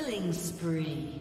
Killing spree.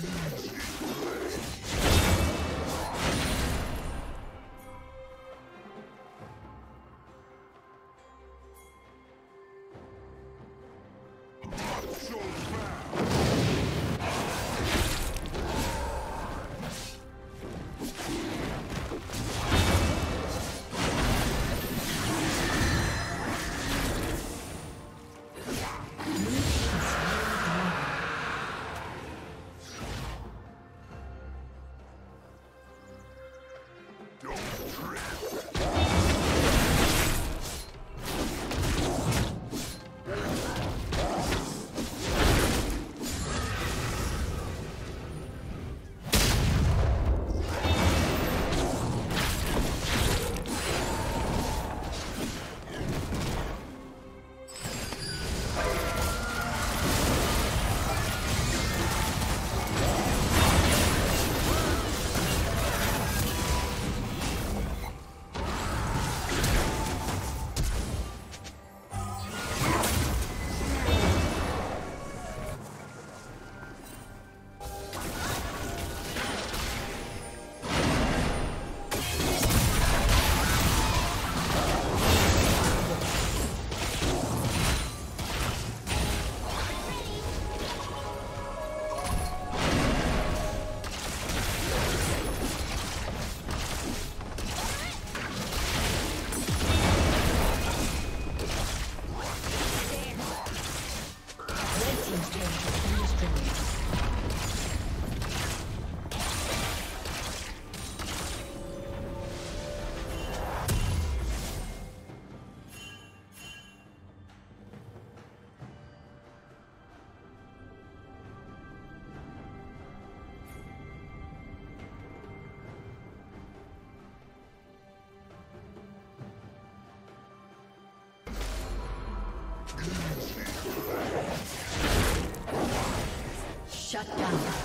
Shut down. Shut down.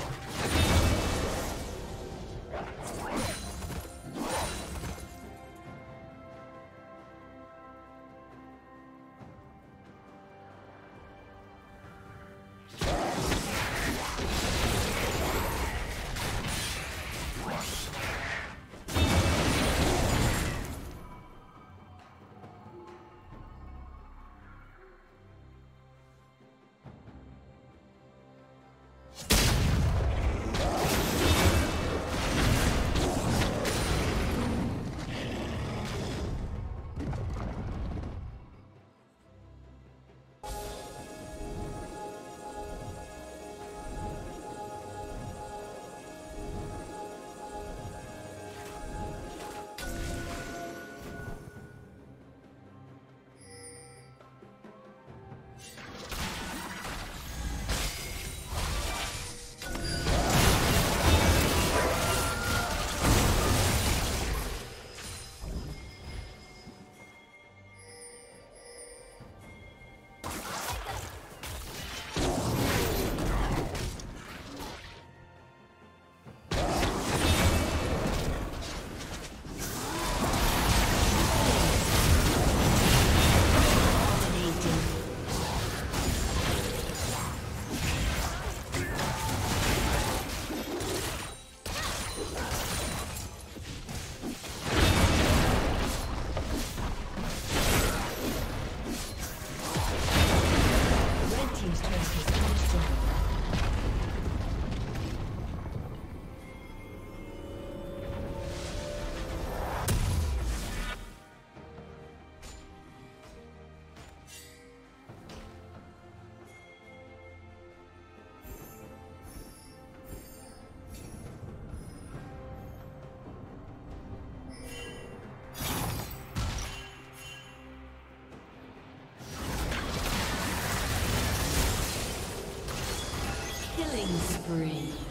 breathe.